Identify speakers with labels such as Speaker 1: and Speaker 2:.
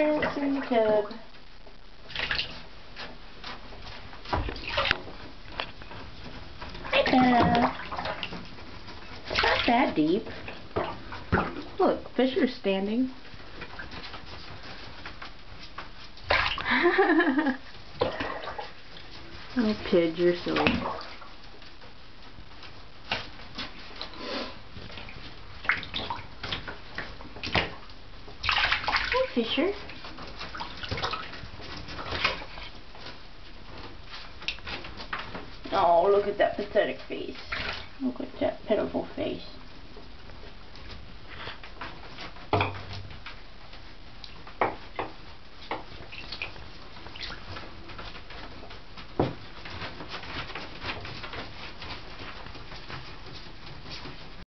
Speaker 1: ferrets in the tub. Hi, not that deep. Look, Fischer's standing. oh, Pige, you're silly. Fischer. Oh, look at that pathetic face. Look at that pitiful face.